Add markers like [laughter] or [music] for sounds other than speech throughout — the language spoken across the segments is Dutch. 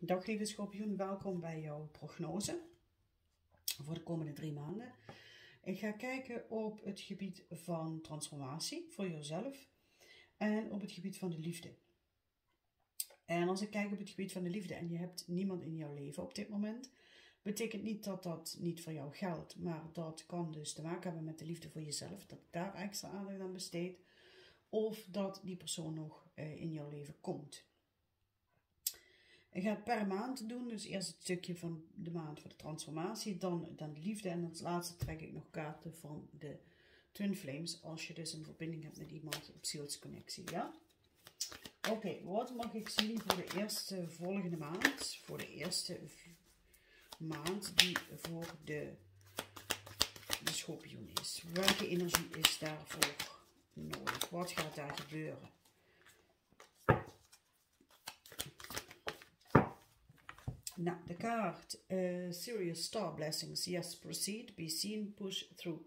Dag lieve schorpioen, welkom bij jouw prognose voor de komende drie maanden. Ik ga kijken op het gebied van transformatie voor jezelf en op het gebied van de liefde. En als ik kijk op het gebied van de liefde en je hebt niemand in jouw leven op dit moment, betekent niet dat dat niet voor jou geldt, maar dat kan dus te maken hebben met de liefde voor jezelf, dat daar extra aandacht aan besteedt, of dat die persoon nog eh, in jouw leven komt. Ik ga het per maand doen, dus eerst het stukje van de maand voor de transformatie, dan, dan de liefde en als laatste trek ik nog kaarten van de Twin Flames, als je dus een verbinding hebt met iemand op zielsconnectie, ja? Oké, wat mag ik zien voor de eerste volgende maand, voor de eerste maand die voor de, de schorpioen is? Welke energie is daarvoor nodig? Wat gaat daar gebeuren? Nou, de kaart uh, Serious Star Blessings. Yes, proceed, be seen, push through.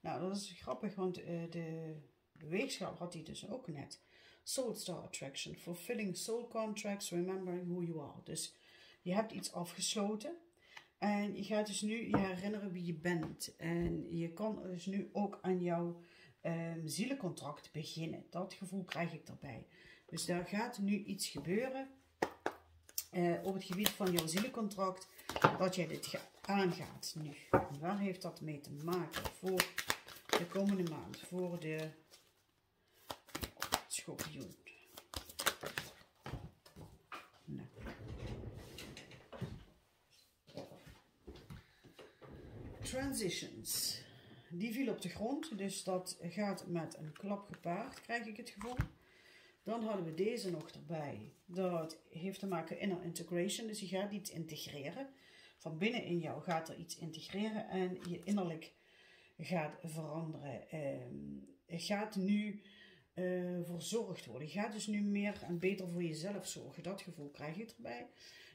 Nou, dat is grappig, want uh, de, de weegschaal had hij dus ook net. Soul Star Attraction. Fulfilling soul contracts, remembering who you are. Dus je hebt iets afgesloten. En je gaat dus nu je herinneren wie je bent. En je kan dus nu ook aan jouw um, zielencontract beginnen. Dat gevoel krijg ik erbij. Dus daar gaat nu iets gebeuren uh, op het gebied van jouw zielencontract, dat jij dit aangaat nu. waar heeft dat mee te maken voor de komende maand, voor de schorpioen? Nou. Transitions. Die viel op de grond, dus dat gaat met een klap gepaard, krijg ik het gevoel. Dan hadden we deze nog erbij. Dat heeft te maken met inner integration. Dus je gaat iets integreren. Van binnen in jou gaat er iets integreren en je innerlijk gaat veranderen. Uh, gaat nu uh, verzorgd worden. Je gaat dus nu meer en beter voor jezelf zorgen. Dat gevoel krijg je erbij.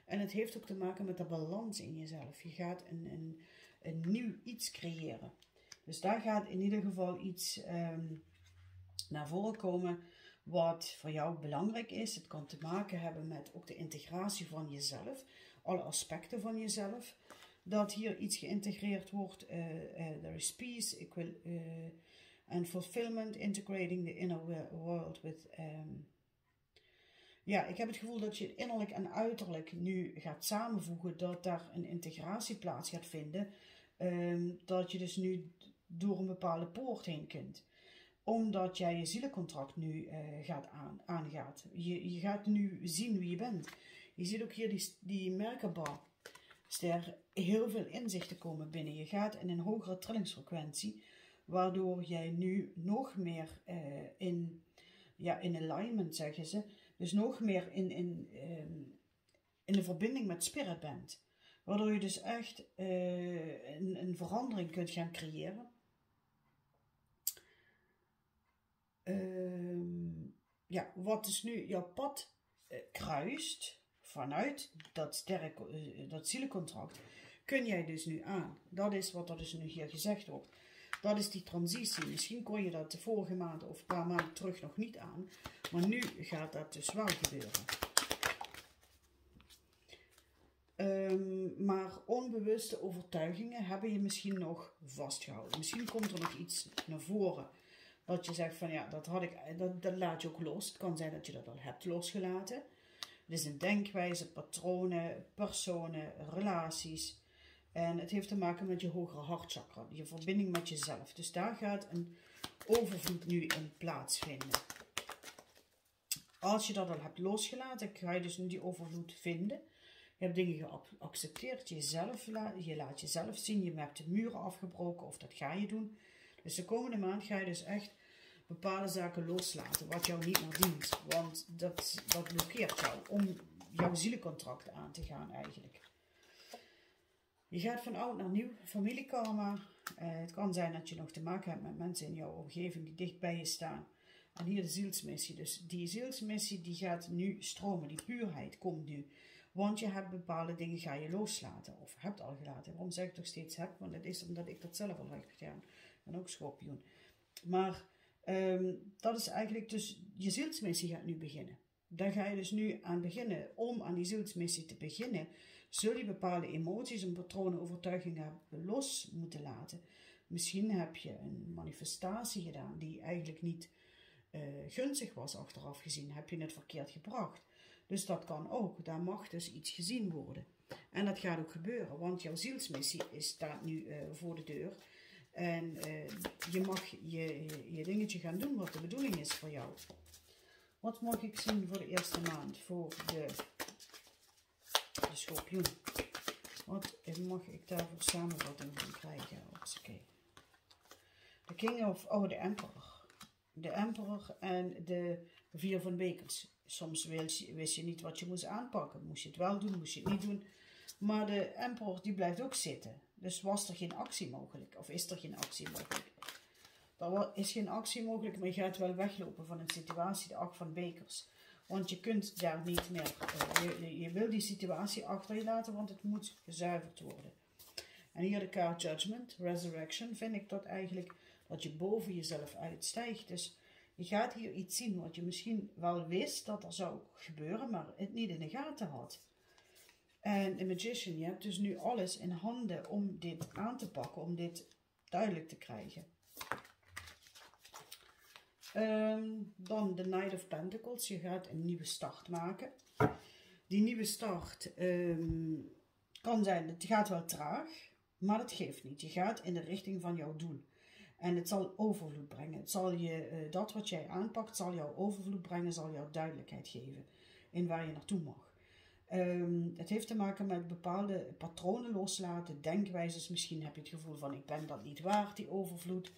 En het heeft ook te maken met de balans in jezelf. Je gaat een, een, een nieuw iets creëren. Dus daar gaat in ieder geval iets um, naar voren komen wat voor jou belangrijk is. Het kan te maken hebben met ook de integratie van jezelf, alle aspecten van jezelf. Dat hier iets geïntegreerd wordt. Uh, uh, there is peace, ik wil, and fulfillment, integrating the inner world with. Um, ja, ik heb het gevoel dat je innerlijk en uiterlijk nu gaat samenvoegen, dat daar een integratie plaats gaat vinden. Um, dat je dus nu door een bepaalde poort heen kunt omdat jij je zielencontract nu uh, gaat aan, aangaat. Je, je gaat nu zien wie je bent. Je ziet ook hier die, die merkenbar. Dus er heel veel inzichten komen binnen. Je gaat in een hogere trillingsfrequentie. Waardoor jij nu nog meer uh, in, ja, in alignment, zeggen ze. Dus nog meer in, in, um, in de verbinding met spirit bent. Waardoor je dus echt uh, een, een verandering kunt gaan creëren uh, ja, wat dus nu jouw pad uh, kruist vanuit dat, sterk, uh, dat kun jij dus nu aan. Dat is wat er dus nu hier gezegd wordt. Dat is die transitie. Misschien kon je dat de vorige maand of een paar maanden terug nog niet aan. Maar nu gaat dat dus wel gebeuren. Um, maar onbewuste overtuigingen hebben je misschien nog vastgehouden. Misschien komt er nog iets naar voren dat je zegt van ja, dat had ik, dat, dat laat je ook los. Het kan zijn dat je dat al hebt losgelaten. Het is een denkwijze, patronen, personen, relaties. En het heeft te maken met je hogere hartchakra, je verbinding met jezelf. Dus daar gaat een overvloed nu in plaatsvinden. Als je dat al hebt losgelaten, ga je dus nu die overvloed vinden. Je hebt dingen geaccepteerd, jezelf, je laat jezelf zien, je hebt de muren afgebroken of dat ga je doen. Dus de komende maand ga je dus echt bepaalde zaken loslaten wat jou niet meer dient. Want dat, dat blokkeert jou om jouw zielencontract aan te gaan eigenlijk. Je gaat van oud naar nieuw, familiekarma. Uh, het kan zijn dat je nog te maken hebt met mensen in jouw omgeving die dicht bij je staan. En hier de zielsmissie. Dus die zielsmissie die gaat nu stromen. Die puurheid komt nu. Want je hebt bepaalde dingen ga je loslaten. Of hebt al gelaten. Waarom zeg ik toch steeds heb? Want dat is omdat ik dat zelf al heb gedaan en ook schorpioen. Maar um, dat is eigenlijk dus, je zielsmissie gaat nu beginnen. Daar ga je dus nu aan beginnen. Om aan die zielsmissie te beginnen, zul je bepaalde emoties en patronen, overtuigingen los moeten laten. Misschien heb je een manifestatie gedaan die eigenlijk niet uh, gunstig was achteraf gezien. Heb je het verkeerd gebracht. Dus dat kan ook. Daar mag dus iets gezien worden. En dat gaat ook gebeuren, want jouw zielsmissie staat nu uh, voor de deur. En uh, je mag je, je dingetje gaan doen wat de bedoeling is voor jou. Wat mag ik zien voor de eerste maand voor de, de schorpioen? Wat mag ik daarvoor samenvatting van krijgen? Oké. De King of, oh de Emperor. De Emperor en de Vier van Bekers. Soms wist je niet wat je moest aanpakken. Moest je het wel doen, moest je het niet doen. Maar de Emperor die blijft ook zitten. Dus was er geen actie mogelijk? Of is er geen actie mogelijk? Er is geen actie mogelijk, maar je gaat wel weglopen van een situatie, de acht van bekers. Want je kunt daar niet meer, uh, je, je, wil die situatie achter je laten, want het moet gezuiverd worden. En hier de kaart Judgment, Resurrection, vind ik dat eigenlijk dat je boven jezelf uitstijgt. Dus je gaat hier iets zien wat je misschien wel wist dat er zou gebeuren, maar het niet in de gaten had. En de Magician, je hebt dus nu alles in handen om dit aan te pakken, om dit duidelijk te krijgen. Um, dan de Knight of Pentacles. Je gaat een nieuwe start maken. Die nieuwe start um, kan zijn, het gaat wel traag, maar dat geeft niet. Je gaat in de richting van jouw doel. En het zal overvloed brengen. Het zal je, uh, dat wat jij aanpakt, zal jou overvloed brengen, zal jou duidelijkheid geven in waar je naartoe mag. Um, het heeft te maken met bepaalde patronen loslaten, denkwijzes. Misschien heb je het gevoel van ik ben dat niet waard, die overvloed.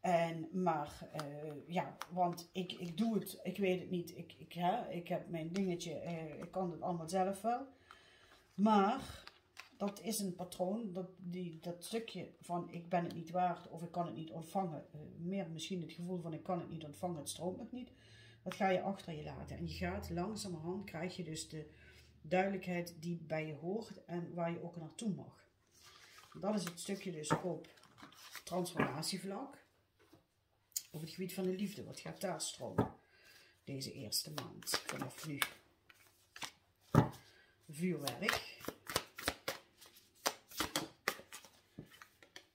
En, maar uh, ja, want ik, ik doe het, ik weet het niet. Ik, ik, hè, ik heb mijn dingetje, uh, ik kan het allemaal zelf wel. Maar dat is een patroon, dat, die, dat stukje van ik ben het niet waard of ik kan het niet ontvangen. Uh, meer misschien het gevoel van ik kan het niet ontvangen, het stroomt nog niet. Dat ga je achter je laten. En je gaat langzamerhand, krijg je dus de duidelijkheid die bij je hoort en waar je ook naartoe mag. Dat is het stukje dus op transformatievlak. Op het gebied van de liefde, wat gaat daar stromen? Deze eerste maand, vanaf nu. Vuurwerk.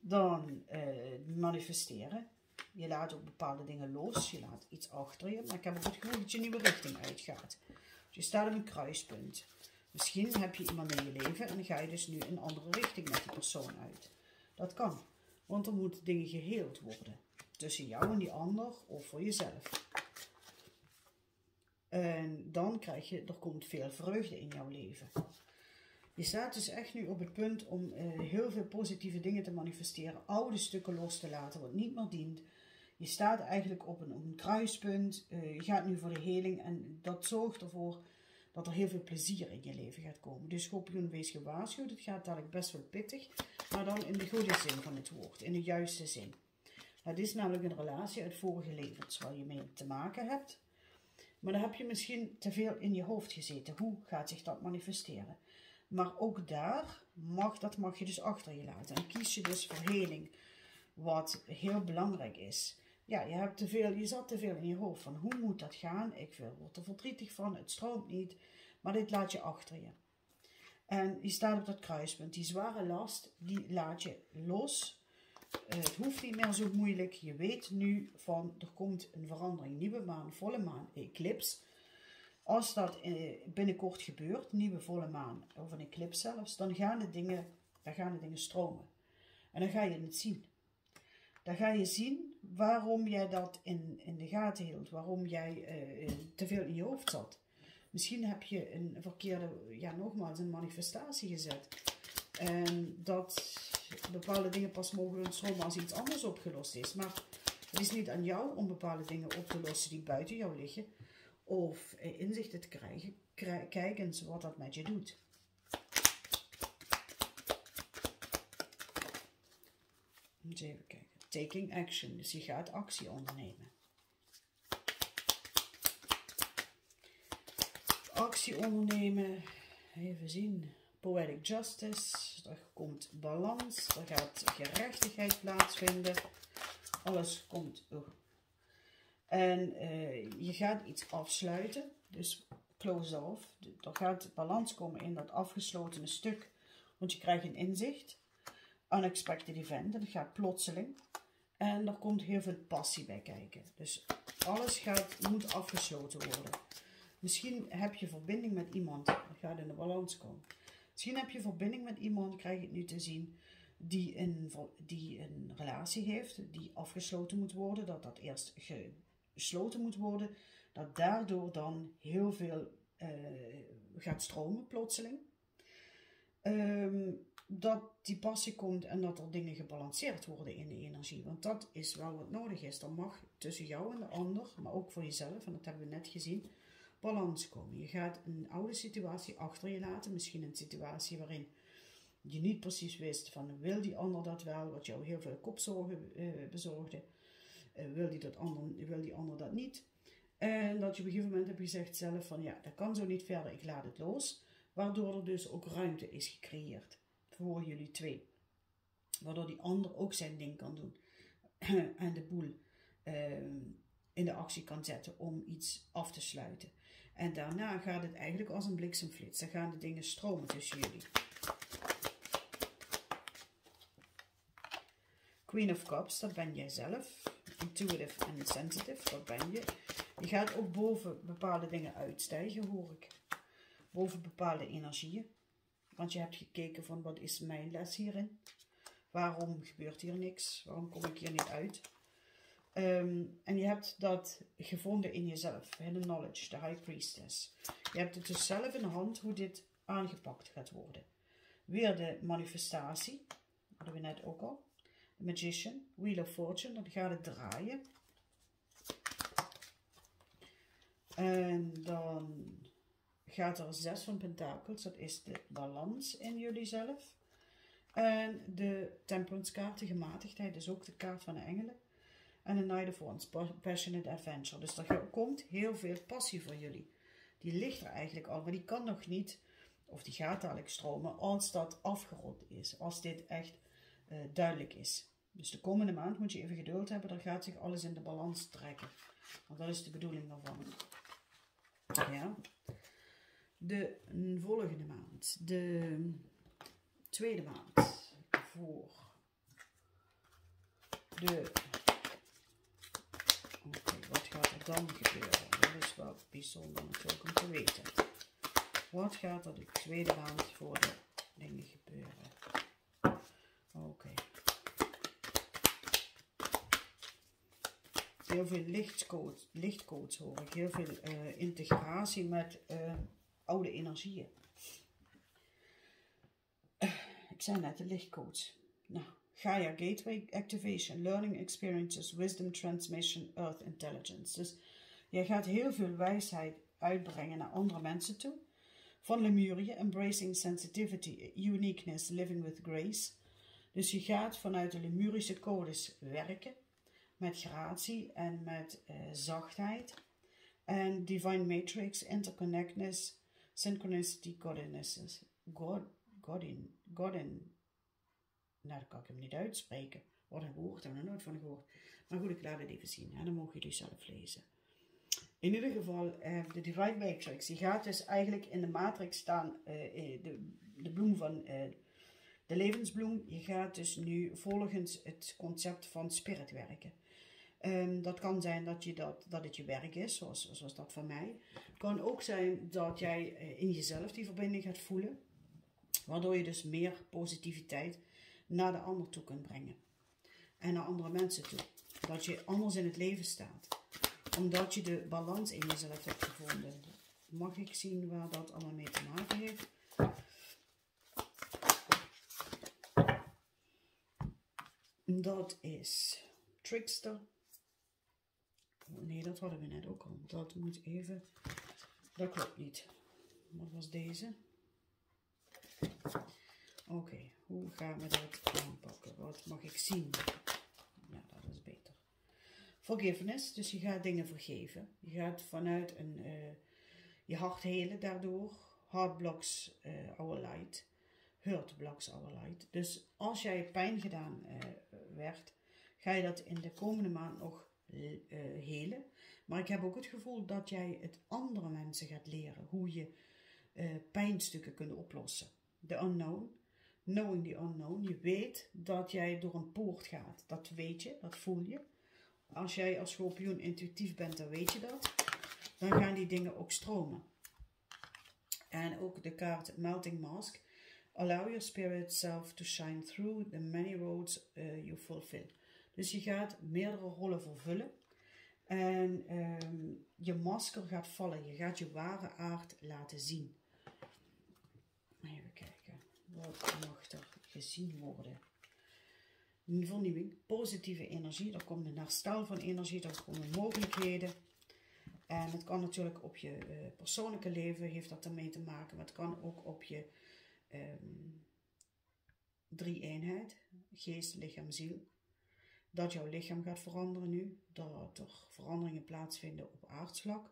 Dan uh, manifesteren. Je laat ook bepaalde dingen los. Je laat iets achter je. Maar ik heb ook het gevoel dat je een nieuwe richting uitgaat. Dus je staat op een kruispunt. Misschien heb je iemand in je leven en dan ga je dus nu een andere richting met die persoon uit. Dat kan. Want er moeten dingen geheeld worden tussen jou en die ander of voor jezelf. En dan krijg je, er komt veel vreugde in jouw leven. Je staat dus echt nu op het punt om uh, heel veel positieve dingen te manifesteren, oude stukken los te laten wat niet meer dient. Je staat eigenlijk op een, kruispunt, uh, je gaat nu voor de heling en dat zorgt ervoor dat er heel veel plezier in je leven gaat komen. Dus schorpioen, wees gewaarschuwd, het gaat dadelijk best wel pittig, maar dan in de goede zin van het woord, in de juiste zin. Het is namelijk een relatie uit vorige levens waar je mee te maken hebt. Maar dan heb je misschien te veel in je hoofd gezeten. Hoe gaat zich dat manifesteren? Maar ook daar mag, dat mag je dus achter je laten. En kies je dus voor heling, wat heel belangrijk is. Ja, je, hebt te veel, je zat te veel in je hoofd van hoe moet dat gaan? Ik word er verdrietig van, het stroomt niet. Maar dit laat je achter je. En je staat op dat kruispunt. Die zware last, die laat je los eh, het hoeft niet meer zo moeilijk. Je weet nu van er komt een verandering. Nieuwe maan, volle maan, eclipse. Als dat eh, binnenkort gebeurt, nieuwe volle maan of een eclipse zelfs, dan gaan de dingen, dan gaan de dingen stromen. En dan ga je het zien. Dan ga je zien waarom jij dat in, in de gaten hield. Waarom jij uh, te veel in je hoofd zat. Misschien heb je een verkeerde, ja nogmaals, een manifestatie gezet. En dat bepaalde dingen pas mogen stromen als iets anders opgelost is. Maar het is niet aan jou om bepaalde dingen op te lossen die buiten jou liggen. Of inzichten te krijgen. Kijk eens wat dat met je doet. Even kijken. Taking action. Dus je gaat actie ondernemen. Actie ondernemen. Even zien. Poetic justice er komt balans, er gaat gerechtigheid plaatsvinden. Alles komt. En uh, je gaat iets afsluiten. dus close off. Er gaat balans komen in dat afgeslotene stuk, want je krijgt een inzicht. Unexpected event, dat gaat plotseling. En er komt heel veel passie bij kijken. Dus alles gaat, moet afgesloten worden. Misschien heb je verbinding met iemand, dat gaat in de balans komen. Misschien heb je verbinding met iemand, krijg je het nu te zien, die een, die een relatie heeft, die afgesloten moet worden, dat dat eerst gesloten moet worden, dat daardoor dan heel veel uh, gaat stromen plotseling. Um, dat die passie komt en dat er dingen gebalanceerd worden in de energie. Want dat is wel wat nodig is. Er mag tussen jou en de ander, maar ook voor jezelf, en dat hebben we net gezien, balans komen. Je gaat een oude situatie achter je laten, misschien een situatie waarin je niet precies wist van wil die ander dat wel, wat jou heel veel kopzorgen uh, bezorgde. Uh, wil, die dat ander, wil die ander dat niet? En dat je op een gegeven moment hebt gezegd zelf van ja, dat kan zo niet verder, ik laat het los. Waardoor er dus ook ruimte is gecreëerd voor jullie twee. Waardoor die ander ook zijn ding kan doen. [clears throat] en de boel uh, in de actie kan zetten om iets af te sluiten. En daarna gaat het eigenlijk als een bliksemflits. Dan gaan de dingen stromen tussen jullie. Queen of Cups, dat ben jij zelf. Intuitive en sensitive, dat ben je. Je gaat ook boven bepaalde dingen uitstijgen, hoor ik. Boven bepaalde energieën. Want je hebt gekeken van wat is mijn les hierin? Waarom gebeurt hier niks? Waarom kom ik hier niet uit? Ehm, en je hebt dat gevonden in jezelf, hidden knowledge, de high priestess. Je hebt het dus zelf in de hand hoe dit aangepakt gaat worden. Weer de manifestatie, hadden we net ook al. Magician, wheel of fortune, dan gaat het draaien. En dan gaat er zes van pentakels, dat is de balans in jullie zelf. En de temperance kaart, de gematigdheid, is ook de kaart van de engelen. En de Knight of Wands, Passionate Adventure. Dus er komt heel veel passie voor jullie. Die ligt er eigenlijk al, maar die kan nog niet, of die gaat dadelijk stromen, als dat afgerond is. Als dit echt uh, duidelijk is. Dus de komende maand moet je even geduld hebben, dan gaat zich alles in de balans trekken. Want dat is de bedoeling daarvan. Ja. De volgende maand, de tweede maand voor de dan gebeuren? Dat is wel bijzonder natuurlijk om te weten. Wat gaat er de tweede maand voor de dingen gebeuren? Oké. Heel veel lichtcodes hoor ik. Heel veel uh, integratie met uh, oude energieën. Uh, ik zei net de lichtcodes. Nou, Gaia Gateway Activation, Learning Experiences, Wisdom Transmission, Earth Intelligence. Dus jij gaat heel veel wijsheid uitbrengen naar andere mensen toe. Van Lemuria, Embracing Sensitivity, Uniqueness, Living with Grace. Dus je gaat vanuit de Lemurische codes werken met gratie en met uh, zachtheid. En Divine Matrix, Interconnectness, Synchronicity, Godiness, God, Godin, Godin, nou, dat kan ik hem niet uitspreken. Wat een woord, daar heb ik nooit van gehoord. Maar goed, ik laat het even zien. En dan mogen jullie zelf lezen. In ieder geval, eh, de Divine Matrix, die gaat dus eigenlijk in de matrix staan, eh, de, de bloem van eh, de levensbloem. Je gaat dus nu volgens het concept van spirit werken. Um, dat kan zijn dat, je dat, dat het je werk is, zoals, zoals dat van mij. Het kan ook zijn dat jij in jezelf die verbinding gaat voelen. Waardoor je dus meer positiviteit naar de ander toe kunt brengen. En naar andere mensen toe. Dat je anders in het leven staat. Omdat je de balans in jezelf hebt gevonden. Mag ik zien waar dat allemaal mee te maken heeft? Dat is Trickster. Nee, dat hadden we net ook al. Dat moet even... Dat klopt niet. Wat was deze? Oké, hoe gaan we dat aanpakken? Wat mag ik zien? Ja, dat is beter. Forgiveness, dus je gaat dingen vergeven. Je gaat vanuit een, uh, je hart helen daardoor. Heart blocks uh, our light. Hurt blocks our light. Dus als jij pijn gedaan uh, werd, ga je dat in de komende maand nog helen. Maar ik heb ook het gevoel dat jij het andere mensen gaat leren. Hoe je uh, pijnstukken kunt oplossen. The unknown. Knowing the unknown. Je weet dat jij door een poort gaat. Dat weet je, dat voel je. Als jij als schorpioen intuïtief bent, dan weet je dat. Dan gaan die dingen ook stromen. En ook de kaart Melting Mask. Allow your spirit self to shine through the many roads uh, you fulfill. Dus je gaat meerdere rollen vervullen. En um, je masker gaat vallen. Je gaat je ware aard laten zien. Even kijken. Wat mag er gezien worden? Vernieuwing, positieve energie. Er komt een herstel van energie. Er komen mogelijkheden. En het kan natuurlijk op je uh, persoonlijke leven heeft dat ermee te maken. Maar het kan ook op je um, drie eenheid. Geest, lichaam, ziel. Dat jouw lichaam gaat veranderen nu. Dat er veranderingen plaatsvinden op aardslak.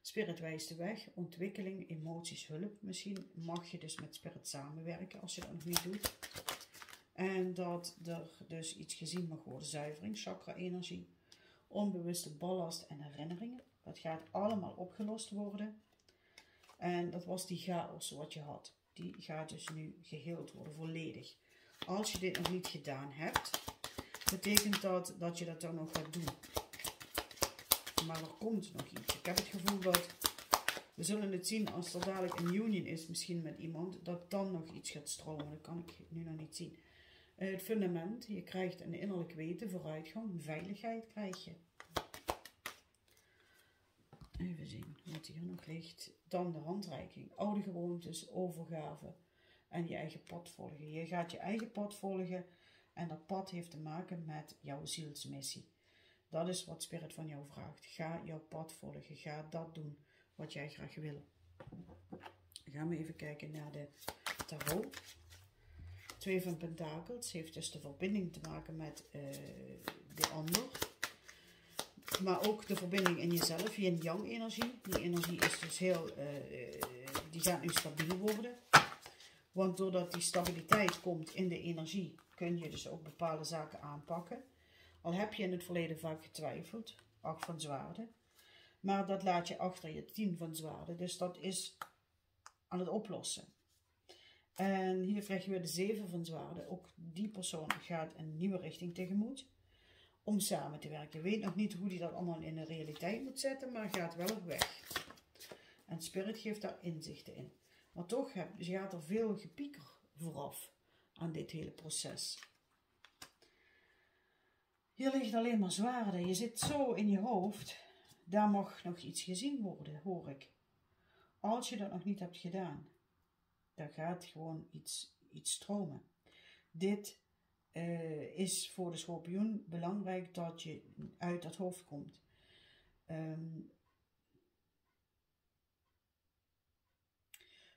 Spirit wijst de weg, ontwikkeling, emoties, hulp. Misschien mag je dus met spirit samenwerken als je dat nog niet doet. En dat er dus iets gezien mag worden. Zuivering, chakra-energie, onbewuste ballast en herinneringen. Dat gaat allemaal opgelost worden. En dat was die chaos wat je had. Die gaat dus nu geheeld worden, volledig. Als je dit nog niet gedaan hebt, betekent dat dat je dat dan nog gaat doen. Maar er komt nog iets. Ik heb het gevoel dat, we zullen het zien als er dadelijk een union is, misschien met iemand, dat dan nog iets gaat stromen. Dat kan ik nu nog niet zien. Eh, het fundament, je krijgt een innerlijk weten, vooruitgang, veiligheid krijg je. Even zien wat hier nog ligt. Dan de handreiking. Oude gewoontes, overgave en je eigen pad volgen. Je gaat je eigen pad volgen en dat pad heeft te maken met jouw zielsmissie. Dat is wat Spirit van jou vraagt. Ga jouw pad volgen. Ga dat doen wat jij graag wil. Gaan we even kijken naar de tarot. Twee van Pentakels heeft dus de verbinding te maken met uh, de ander. Maar ook de verbinding in jezelf, yin-yang energie. Die energie is dus heel, uh, die gaat nu stabiel worden. Want doordat die stabiliteit komt in de energie, kun je dus ook bepaalde zaken aanpakken. Al heb je in het verleden vaak getwijfeld, acht van zwaarden. Maar dat laat je achter je tien van zwaarden. Dus dat is aan het oplossen. En hier krijg je weer de zeven van zwaarden. Ook die persoon gaat een nieuwe richting tegemoet. Om samen te werken. Weet nog niet hoe die dat allemaal in de realiteit moet zetten. Maar gaat wel op weg. En Spirit geeft daar inzichten in. Maar toch gaat er veel gepieker vooraf aan dit hele proces. Hier ligt alleen maar zwaarden. Je zit zo in je hoofd. Daar mag nog iets gezien worden, hoor ik. Als je dat nog niet hebt gedaan, dan gaat gewoon iets, iets stromen. Dit uh, is voor de schorpioen belangrijk dat je uit dat hoofd komt. Um,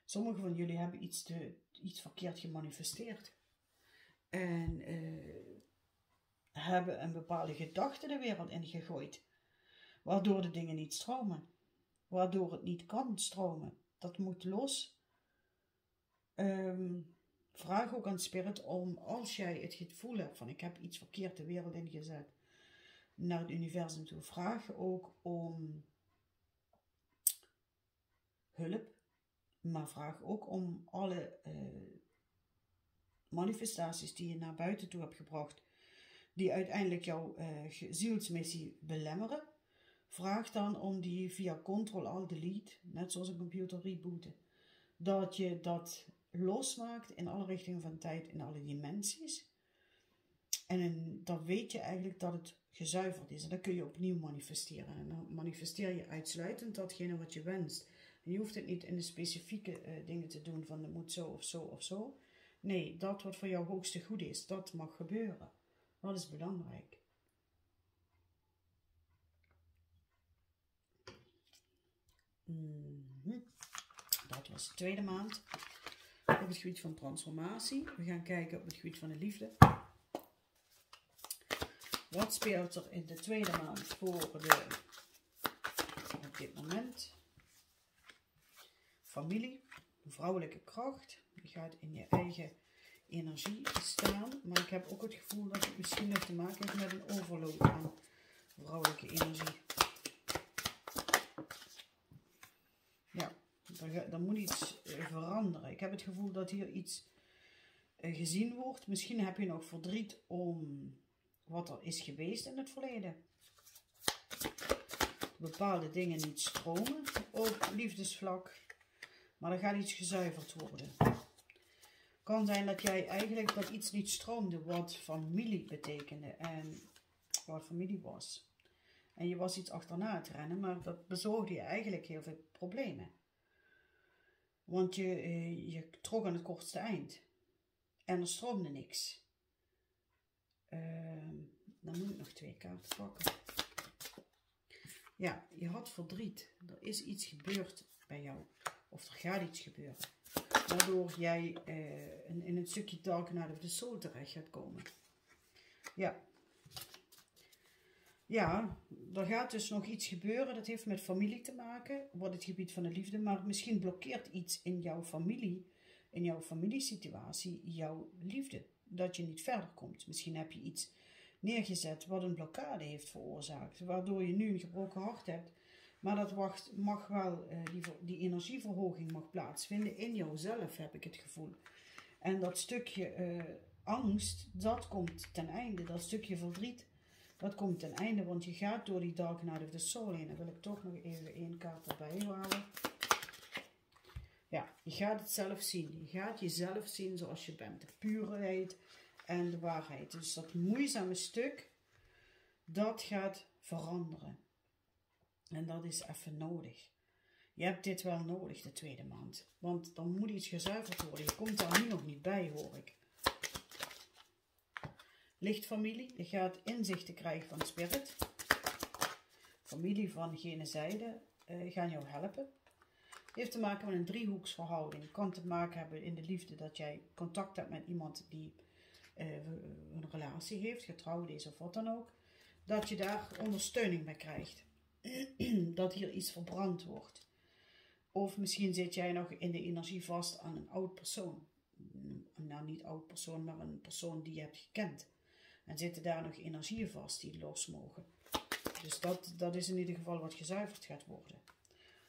Sommigen van jullie hebben iets, te, iets verkeerd gemanifesteerd. En uh, hebben een bepaalde gedachte de wereld in gegooid. Waardoor de dingen niet stromen. Waardoor het niet kan stromen. Dat moet los. Um, vraag ook aan Spirit om, als jij het gevoel hebt van ik heb iets verkeerd de wereld ingezet, naar het universum toe. Vraag ook om hulp maar vraag ook om alle uh, manifestaties die je naar buiten toe hebt gebracht, die uiteindelijk jouw uh, zielsmissie belemmeren. Vraag dan om die via Ctrl-Alt-Delete, net zoals een computer rebooten, dat je dat losmaakt in alle richtingen van tijd, in alle dimensies. En dan weet je eigenlijk dat het gezuiverd is. En dan kun je opnieuw manifesteren. En dan manifesteer je uitsluitend datgene wat je wenst. Je hoeft het niet in de specifieke uh, dingen te doen van het moet zo of zo of zo. Nee, dat wat voor jou hoogste goed is, dat mag gebeuren. Dat is belangrijk. -hmm. Dat was de tweede maand op het gebied van transformatie. We gaan kijken op het gebied van de liefde. Wat speelt er in de tweede maand voor de, op dit moment? Familie, vrouwelijke kracht. Je gaat in je eigen energie staan. Maar ik heb ook het gevoel dat het misschien nog te maken heeft met een overload aan vrouwelijke energie. Ja, er, moet iets eh, veranderen. Ik heb het gevoel dat hier iets eh, gezien wordt. Misschien heb je nog verdriet om wat er is geweest in het verleden. Bepaalde dingen niet stromen op liefdesvlak. Maar er gaat iets gezuiverd worden. Kan zijn dat jij eigenlijk dat iets niet stroomde wat familie betekende en wat familie was. En je was iets achterna het rennen, maar dat bezorgde je eigenlijk heel veel problemen. Want je, eh, je trok aan het kortste eind. En er stroomde niks. Uh, dan moet ik nog twee kaarten pakken. Ja, je had verdriet. Er is iets gebeurd bij jou. Of er gaat iets gebeuren. Waardoor jij uh, in, in een stukje Night of the Soul terecht gaat komen. Ja. Ja, er gaat dus nog iets gebeuren. Dat heeft met familie te maken. Wat het gebied van de liefde. Maar misschien blokkeert iets in jouw familie. In jouw familiesituatie. Jouw liefde. Dat je niet verder komt. Misschien heb je iets neergezet wat een blokkade heeft veroorzaakt. Waardoor je nu een gebroken hart hebt maar dat wacht, mag wel, uh, die, die energieverhoging mag plaatsvinden in jouzelf, heb ik het gevoel. En dat stukje uh, angst, dat komt ten einde. Dat stukje verdriet, dat komt ten einde. Want je gaat door die Dark Night of the Soul heen. Dan wil ik toch nog even één kaart erbij halen. Ja, je gaat het zelf zien. Je gaat jezelf zien zoals je bent. De puurheid en de waarheid. Dus dat moeizame stuk, dat gaat veranderen. En dat is even nodig. Je hebt dit wel nodig, de tweede maand. Want dan moet iets gezuiverd worden. Je komt daar nu nog niet bij, hoor ik. Lichtfamilie, je gaat inzichten krijgen van spirit. Familie van gene zijde uh, gaan jou helpen. Heeft te maken met een driehoeksverhouding. Kan te maken hebben in de liefde dat jij contact hebt met iemand die uh, een relatie heeft, getrouwd is of wat dan ook. Dat je daar ondersteuning bij krijgt. [clears throat] dat hier iets verbrand wordt. Of misschien zit jij nog in de energie vast aan een oud persoon. Nou, niet oud persoon, maar een persoon die je hebt gekend. En zitten daar nog energieën vast die los mogen. Dus dat, dat is in ieder geval wat gezuiverd gaat worden.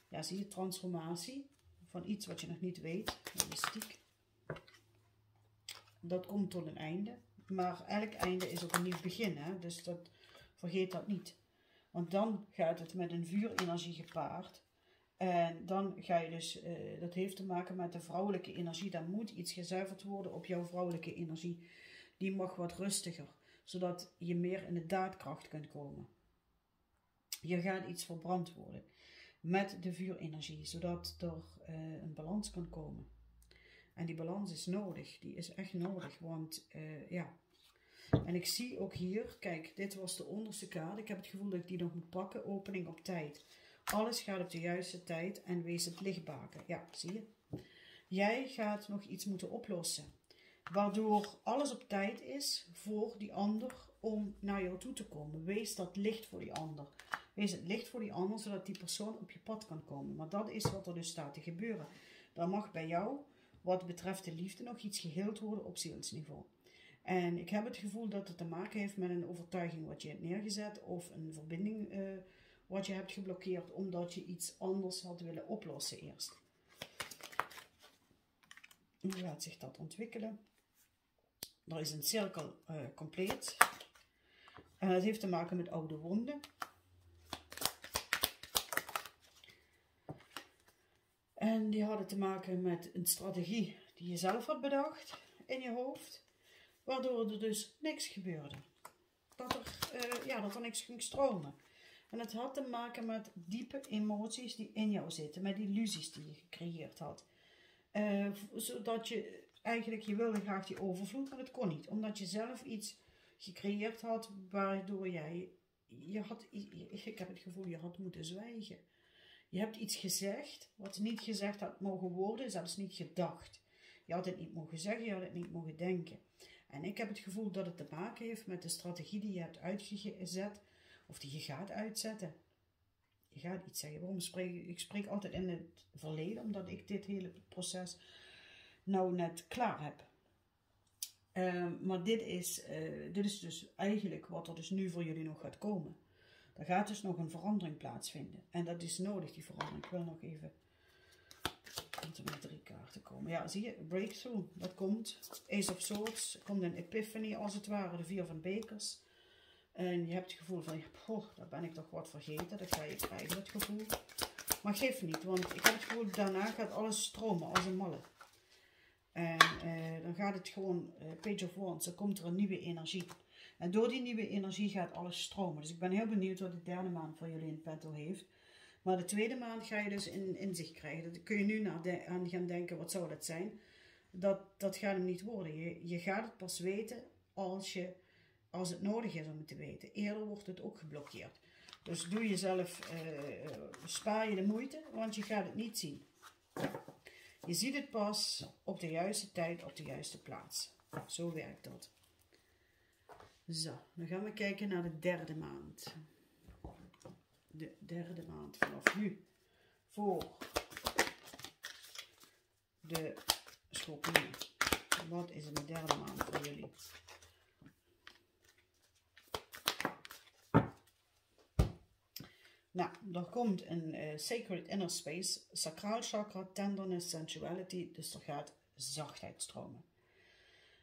Ja, zie je, transformatie van iets wat je nog niet weet, mystiek. Dat komt tot een einde. Maar elk einde is ook een nieuw begin, hè? dus dat, vergeet dat niet. Want dan gaat het met een vuurenergie gepaard. En dan ga je dus, uh, dat heeft te maken met de vrouwelijke energie. Dan moet iets gezuiverd worden op jouw vrouwelijke energie. Die mag wat rustiger, zodat je meer in de daadkracht kunt komen. Je gaat iets verbrand worden met de vuurenergie, zodat er uh, een balans kan komen. En die balans is nodig, die is echt nodig, want uh, ja, en ik zie ook hier, kijk, dit was de onderste kaart. Ik heb het gevoel dat ik die nog moet pakken. Opening op tijd. Alles gaat op de juiste tijd en wees het lichtbaken. Ja, zie je? Jij gaat nog iets moeten oplossen. Waardoor alles op tijd is voor die ander om naar jou toe te komen. Wees dat licht voor die ander. Wees het licht voor die ander, zodat die persoon op je pad kan komen. Maar dat is wat er dus staat te gebeuren. Dan mag bij jou, wat betreft de liefde, nog iets geheeld worden op zielsniveau. En ik heb het gevoel dat het te maken heeft met een overtuiging wat je hebt neergezet of een verbinding uh, wat je hebt geblokkeerd omdat je iets anders had willen oplossen eerst. Hoe laat zich dat ontwikkelen? Er is een cirkel uh, compleet. En het heeft te maken met oude wonden. En die hadden te maken met een strategie die je zelf had bedacht in je hoofd. Waardoor er dus niks gebeurde. Dat er, uh, ja, dat er niks ging stromen. En het had te maken met diepe emoties die in jou zitten. Met illusies die je gecreëerd had. Uh, zodat je eigenlijk, je wilde graag die overvloed, maar het kon niet. Omdat je zelf iets gecreëerd had waardoor jij, je had, ik heb het gevoel, je had moeten zwijgen. Je hebt iets gezegd wat niet gezegd had mogen worden, zelfs niet gedacht. Je had het niet mogen zeggen, je had het niet mogen denken. En ik heb het gevoel dat het te maken heeft met de strategie die je hebt uitgezet of die je gaat uitzetten. Je gaat iets zeggen. Waarom spreek ik? Ik spreek altijd in het verleden, omdat ik dit hele proces nou net klaar heb. Ehm, maar dit is, uh, dit is dus eigenlijk wat er dus nu voor jullie nog gaat komen. Er gaat dus nog een verandering plaatsvinden. En dat is nodig, die verandering. Ik wil nog even er met drie kaarten komen. Ja, zie je, breakthrough, dat komt. Ace of Swords, komt een epiphany als het ware, de vier van bekers. En je hebt het gevoel van, poh, daar ben ik toch wat vergeten. Dat ga je krijgen, dat gevoel. Maar geef niet, want ik heb het gevoel, daarna gaat alles stromen als een malle. En eh, dan gaat het gewoon, uh, Page of Wands, dan komt er een nieuwe energie. En door die nieuwe energie gaat alles stromen. Dus ik ben heel benieuwd wat de derde maand voor jullie in petto heeft. Maar de tweede maand ga je dus in inzicht krijgen. Dat kun je nu naar aan gaan denken, wat zou dat zijn? Dat, dat gaat hem niet worden. Je, je gaat het pas weten als, je, als het nodig is om het te weten. Eerder wordt het ook geblokkeerd. Dus doe jezelf, uh, spaar je de moeite, want je gaat het niet zien. Je ziet het pas op de juiste tijd, op de juiste plaats. Zo werkt dat. Zo, dan gaan we kijken naar de derde maand de derde maand vanaf nu voor de schorpioen. Wat is in de derde maand voor jullie? Nou, er komt een uh, Sacred Inner Space, Sacraal Chakra, Tenderness, Sensuality, dus er gaat zachtheid stromen.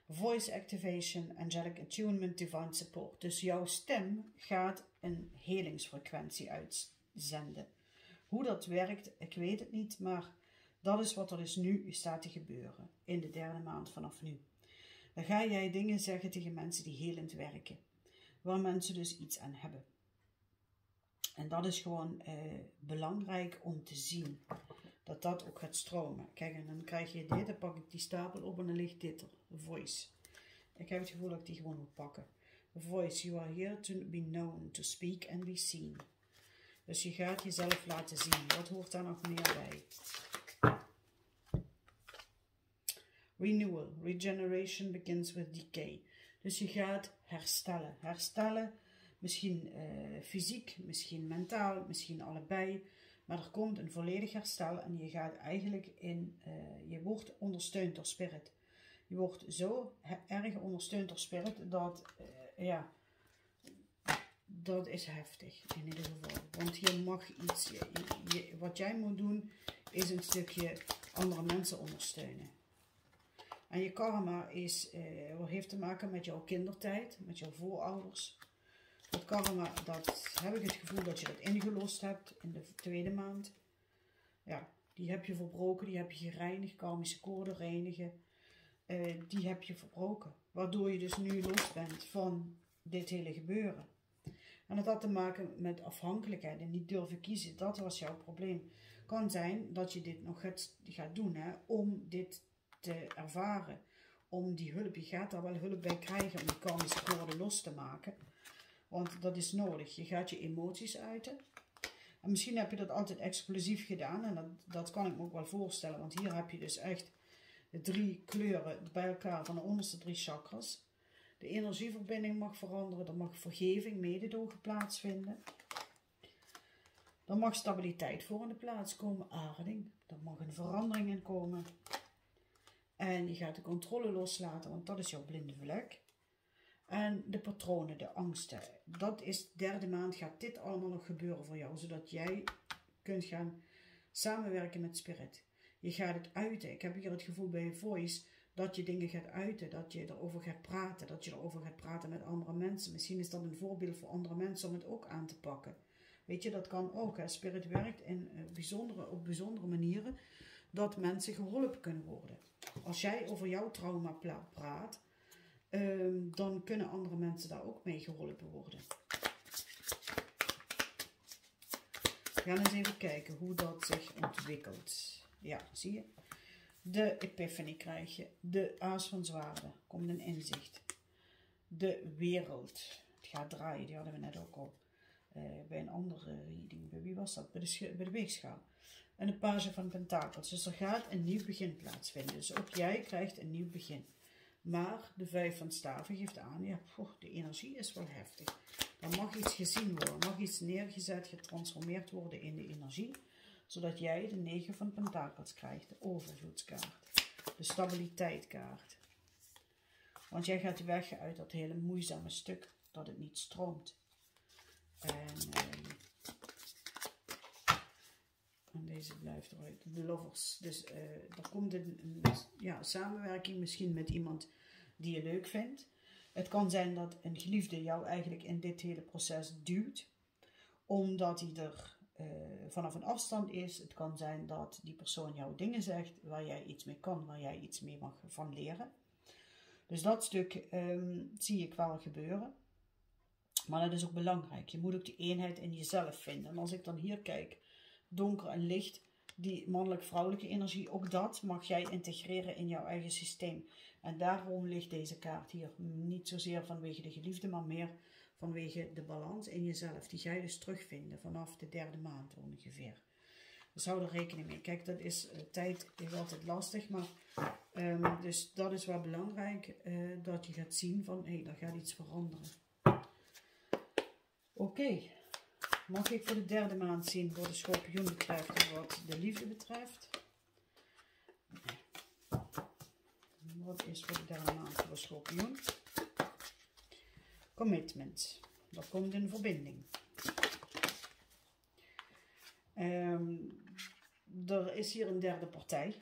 Voice Activation, Angelic Attunement, Divine Support. Dus jouw stem gaat een helingsfrequentie uitzenden. Hoe dat werkt, ik weet het niet, maar dat is wat er dus nu staat te gebeuren in de derde maand vanaf nu. Dan ga jij dingen zeggen tegen mensen die helend werken, waar mensen dus iets aan hebben. En dat is gewoon eh, belangrijk om te zien, dat dat ook gaat stromen. Kijk, en dan krijg je dit, dan pak ik die stapel op en dan ligt dit er, voice. Ik heb het gevoel dat ik die gewoon moet pakken voice. You are here to be known, to speak and be seen. Dus je gaat jezelf laten zien. Wat hoort daar nog meer bij? Renewal. Regeneration begins with decay. Dus je gaat herstellen. Herstellen, misschien uh, fysiek, misschien mentaal, misschien allebei. Maar er komt een volledig herstel en je gaat eigenlijk in, uh, je wordt ondersteund door spirit. Je wordt zo erg ondersteund door spirit dat uh, ja, dat is heftig in ieder geval. Want je mag iets, je, wat jij moet doen, is een stukje andere mensen ondersteunen. En je karma is, eh, heeft te maken met jouw kindertijd, met jouw voorouders. Dat karma, dat heb ik het gevoel dat je dat ingelost hebt in de tweede maand. Ja, die heb je verbroken, die heb je gereinigd, karmische koorden reinigen. Eh, die heb je verbroken. Waardoor je dus nu los bent van dit hele gebeuren. En het had te maken met afhankelijkheid en niet durven kiezen. Dat was jouw probleem. Kan zijn dat je dit nog gaat, gaat doen hè, om dit te ervaren. Om die hulp, je gaat daar wel hulp bij krijgen om die karmische koorden los te maken. Want dat is nodig. Je gaat je emoties uiten. En misschien heb je dat altijd explosief gedaan. En dat, dat kan ik me ook wel voorstellen. Want hier heb je dus echt drie kleuren bij elkaar van de onderste drie chakras. De energieverbinding mag veranderen. Er mag vergeving, mededogen plaatsvinden. Er mag stabiliteit voor in de plaats komen, aarding. Er mag een verandering in komen. En je gaat de controle loslaten, want dat is jouw blinde vlek. En de patronen, de angsten. Dat is de derde maand gaat dit allemaal nog gebeuren voor jou, zodat jij kunt gaan samenwerken met spirit. Je gaat het uiten. Ik heb hier het gevoel bij Voice dat je dingen gaat uiten, dat je erover gaat praten, dat je erover gaat praten met andere mensen. Misschien is dat een voorbeeld voor andere mensen om het ook aan te pakken. Weet je, dat kan ook. Hè. Spirit werkt in, uh, bijzondere, op bijzondere manieren dat mensen geholpen kunnen worden. Als jij over jouw trauma praat, um, dan kunnen andere mensen daar ook mee geholpen worden. We gaan eens even kijken hoe dat zich ontwikkelt. Ja, zie je? De epiphany krijg je. De aas van zwaarden. Komt een inzicht. De wereld. Het gaat draaien. Die hadden we net ook al. Uh, bij een andere reading. Wie was dat? Bij de, bij weegschaal. En de page van pentakels. Dus er gaat een nieuw begin plaatsvinden. Dus ook jij krijgt een nieuw begin. Maar de vijf van staven geeft aan, ja, poh, de energie is wel heftig. Er mag iets gezien worden, mag iets neergezet, getransformeerd worden in de energie zodat jij de 9 van pentakels krijgt, de overvloedskaart, de stabiliteitkaart. Want jij gaat weg uit dat hele moeizame stuk, dat het niet stroomt. En, ehm, en deze blijft eruit. De lovers. Dus uh, er komt een ja, samenwerking misschien met iemand die je leuk vindt. Het kan zijn dat een geliefde jou eigenlijk in dit hele proces duwt, omdat hij er uh, vanaf een afstand is. Het kan zijn dat die persoon jou dingen zegt waar jij iets mee kan, waar jij iets mee mag van leren. Dus dat stuk um, zie ik wel gebeuren. Maar dat is ook belangrijk. Je moet ook die eenheid in jezelf vinden. En als ik dan hier kijk, donker en licht, die mannelijk-vrouwelijke energie, ook dat mag jij integreren in jouw eigen systeem. En daarom ligt deze kaart hier niet zozeer vanwege de geliefde, maar meer vanwege de balans in jezelf. Die ga je dus terugvinden vanaf de derde maand ongeveer. Dus hou er rekening mee. Kijk, dat is, uh, tijd is altijd lastig, maar um, dus dat is wel belangrijk, uh, dat je gaat zien van, hé, hey, daar gaat iets veranderen. Oké. Mag ik voor de derde maand zien voor de schorpioen betreft wat de liefde betreft? Wat is voor de derde maand voor de schorpioen? Commitment. Dat komt in verbinding. Um, er is hier een derde partij,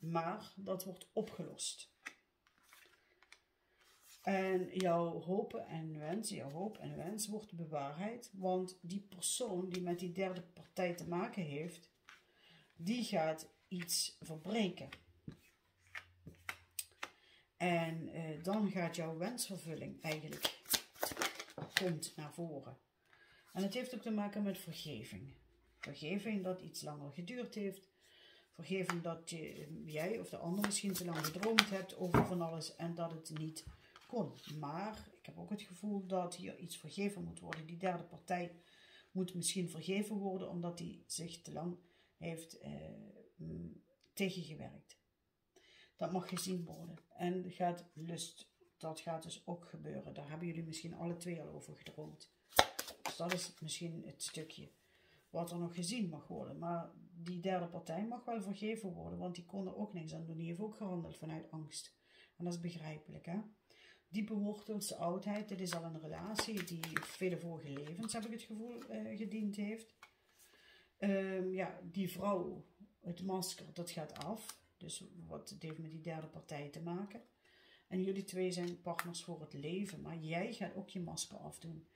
maar dat wordt opgelost. En jouw hopen en wens, jouw hoop en wens wordt bewaarheid, want die persoon die met die derde partij te maken heeft, die gaat iets verbreken. En uh, dan gaat jouw wensvervulling eigenlijk komt naar voren. En het heeft ook te maken met vergeving. Vergeving dat iets langer geduurd heeft. Vergeving dat je, jij of de ander misschien te lang gedroomd hebt over van alles en dat het niet kon. Maar ik heb ook het gevoel dat hier iets vergeven moet worden. Die derde partij moet misschien vergeven worden omdat hij zich te lang heeft eh, mm, tegengewerkt. Dat mag gezien worden. En gaat lust, dat gaat dus ook gebeuren. Daar hebben jullie misschien alle twee al over gedroomd. Dus dat is misschien het stukje wat er nog gezien mag worden. Maar die derde partij mag wel vergeven worden, want die kon er ook niks aan doen. Die heeft ook gehandeld vanuit angst. En dat is begrijpelijk, hè? Diepe wortels, oudheid, dit is al een relatie die vele vorige levens, heb ik het gevoel, uh, gediend heeft. Um, ja, die vrouw, het masker, dat gaat af. Dus wat heeft met die derde partij te maken. En jullie twee zijn partners voor het leven, maar jij gaat ook je masker afdoen.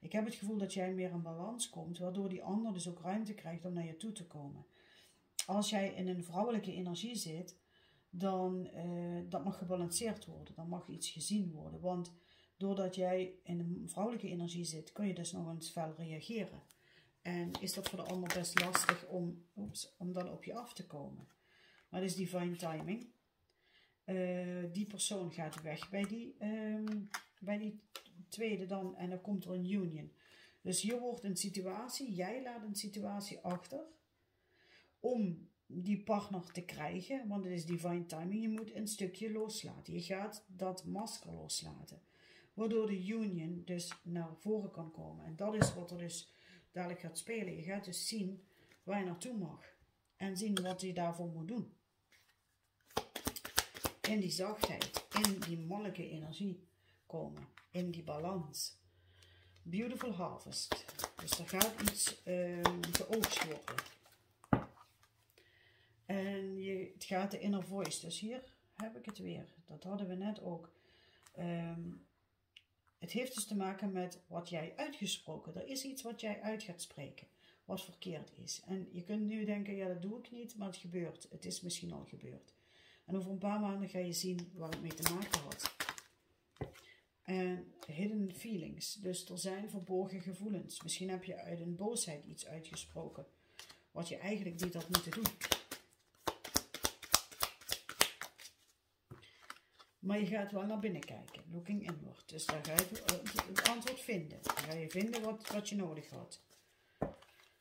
Ik heb het gevoel dat jij meer in balans komt, waardoor die ander dus ook ruimte krijgt om naar je toe te komen. Als jij in een vrouwelijke energie zit, dan uh, dat mag gebalanceerd worden. Dan mag iets gezien worden. Want doordat jij in een vrouwelijke energie zit, kun je dus nog eens fel reageren. En is dat voor de ander best lastig om, om dan op je af te komen. Maar dat is divine timing. Uh, die persoon gaat weg bij die, um, bij die tweede dan en dan komt er een union. Dus hier wordt een situatie, jij laat een situatie achter om die partner te krijgen, want het is divine timing, je moet een stukje loslaten. Je gaat dat masker loslaten, waardoor de union dus naar voren kan komen. En dat is wat er dus dadelijk gaat spelen. Je gaat dus zien waar je naartoe mag en zien wat je daarvoor moet doen. In die zachtheid, in die mannelijke energie komen in die balans. Beautiful Harvest. Dus er gaat iets um, geoogst worden. En je, het gaat de inner voice. Dus hier heb ik het weer. Dat hadden we net ook. Um, het heeft dus te maken met wat jij uitgesproken. Er is iets wat jij uit gaat spreken. Wat verkeerd is. En je kunt nu denken, ja dat doe ik niet. Maar het gebeurt. Het is misschien al gebeurd. En over een paar maanden ga je zien waar het mee te maken had. En hidden feelings. Dus er zijn verborgen gevoelens. Misschien heb je uit een boosheid iets uitgesproken. Wat je eigenlijk niet had moeten doen. Maar je gaat wel naar binnen kijken. Looking inward. Dus daar ga je het antwoord vinden. Dan ga je vinden wat, wat je nodig had.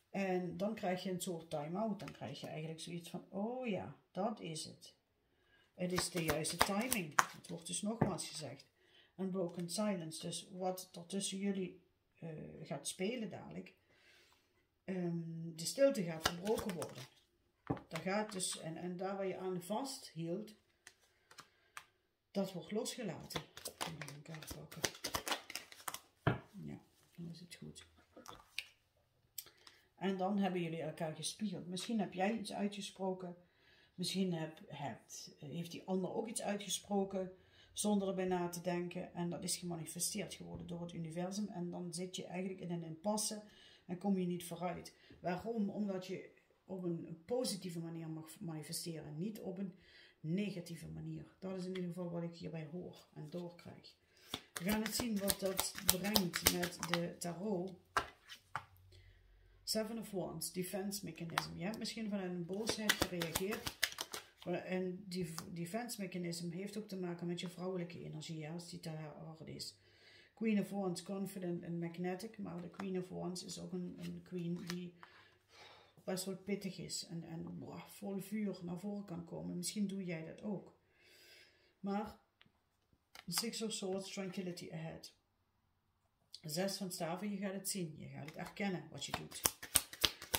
En dan krijg je een soort time-out. Dan krijg je eigenlijk zoiets van, oh ja, dat is het. Het is de juiste timing. Het wordt dus nogmaals gezegd broken silence. Dus wat er tussen jullie uh, gaat spelen dadelijk. Um, de stilte gaat verbroken worden. Daar gaat dus, en, en daar waar je aan vasthield, dat wordt losgelaten. Ik een kaart pakken. Ja, dan is het goed. En dan hebben jullie elkaar gespiegeld. Misschien heb jij iets uitgesproken. Misschien heb, hebt, heeft die ander ook iets uitgesproken zonder erbij na te denken. En dat is gemanifesteerd geworden door het universum. En dan zit je eigenlijk in een impasse en kom je niet vooruit. Waarom? Omdat je op een positieve manier mag manifesteren, niet op een negatieve manier. Dat is in ieder geval wat ik hierbij hoor en doorkrijg. We gaan het zien wat dat brengt met de tarot. Seven of Wands, defense mechanism. Je hebt misschien vanuit een boosheid gereageerd. En die defense mechanism heeft ook te maken met je vrouwelijke energie, als die te hard is. Queen of Wands, confident en magnetic. Maar de Queen of Wands is ook een, een queen die best wel pittig is. En, en vol vuur naar voren kan komen. Misschien doe jij dat ook. Maar Six of Swords, Tranquility Ahead. Zes van staven, je gaat het zien. Je gaat het erkennen wat je doet.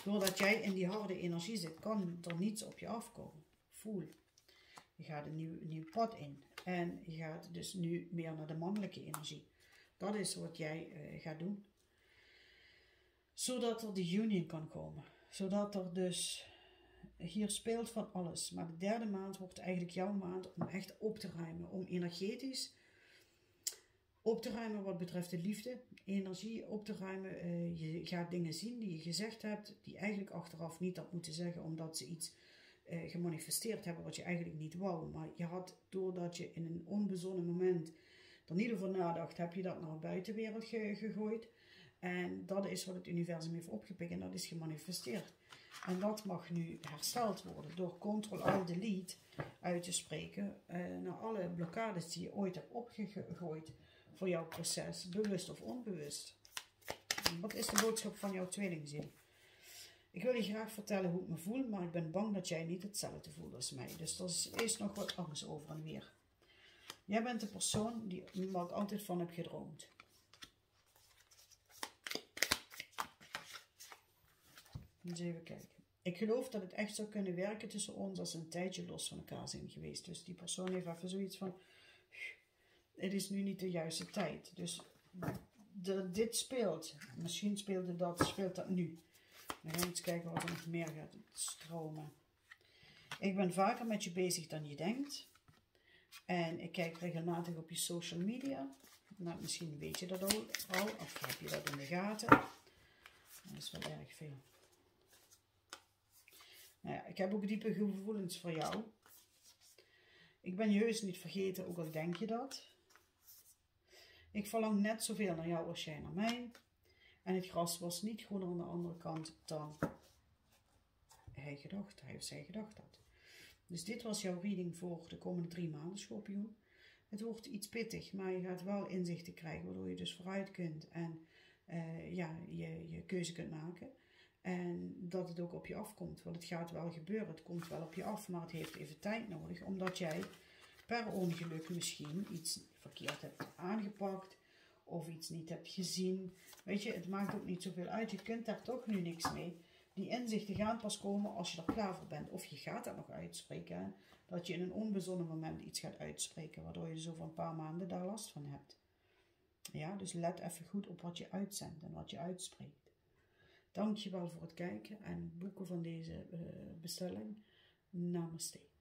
Doordat jij in die harde energie zit, kan er niets op je afkomen. Voel. Je gaat een nieuw, nieuw pad in. En je gaat dus nu meer naar de mannelijke energie. Dat is wat jij uh, gaat doen. Zodat er de union kan komen. Zodat er dus hier speelt van alles. Maar de derde maand wordt eigenlijk jouw maand om echt op te ruimen. Om energetisch op te ruimen wat betreft de liefde, energie op te ruimen. Uh, je gaat dingen zien die je gezegd hebt, die eigenlijk achteraf niet had moeten zeggen, omdat ze iets uh, gemanifesteerd hebben wat je eigenlijk niet wou. Maar je had, doordat je in een onbezonnen moment er niet over nadacht, heb je dat naar de buitenwereld ge gegooid. En dat is wat het universum heeft opgepikt en dat is gemanifesteerd. En dat mag nu hersteld worden door Ctrl-Alt-Delete uit te spreken uh, naar alle blokkades die je ooit hebt opgegooid voor jouw proces, bewust of onbewust. Wat is de boodschap van jouw tweelingziel? Ik wil je graag vertellen hoe ik me voel, maar ik ben bang dat jij niet hetzelfde voelt als mij. Dus er is nog wat angst over en weer. Jij bent de persoon die, waar ik altijd van heb gedroomd. Eens even kijken. Ik geloof dat het echt zou kunnen werken tussen ons als we een tijdje los van elkaar zijn geweest. Dus die persoon heeft even zoiets van, het is nu niet de juiste tijd. Dus dit speelt. Misschien speelde dat, speelt dat nu. Dan gaan we eens kijken wat er nog meer gaat stromen. Ik ben vaker met je bezig dan je denkt. En ik kijk regelmatig op je social media. Nou, misschien weet je dat al of heb je dat in de gaten. Dat is wel erg veel. Nou ja, ik heb ook diepe gevoelens voor jou. Ik ben je heus niet vergeten, ook al denk je dat. Ik verlang net zoveel naar jou als jij naar mij. En het gras was niet groener aan de andere kant dan hij gedacht, hij of zij gedacht had. Dus dit was jouw reading voor de komende drie maanden, schorpioen. Het wordt iets pittig, maar je gaat wel inzichten krijgen, waardoor je dus vooruit kunt en uh, ja, je, je keuze kunt maken. En dat het ook op je afkomt, want het gaat wel gebeuren, het komt wel op je af, maar het heeft even tijd nodig, omdat jij per ongeluk misschien iets verkeerd hebt aangepakt of iets niet hebt gezien. Weet je, het maakt ook niet zoveel uit. Je kunt daar toch nu niks mee. Die inzichten gaan pas komen als je er klaar voor bent. Of je gaat dat nog uitspreken. Dat je in een onbezonnen moment iets gaat uitspreken, waardoor je zo van een paar maanden daar last van hebt. Ja, dus let even goed op wat je uitzendt en wat je uitspreekt. Dankjewel voor het kijken en boeken van deze uh, bestelling. Namaste.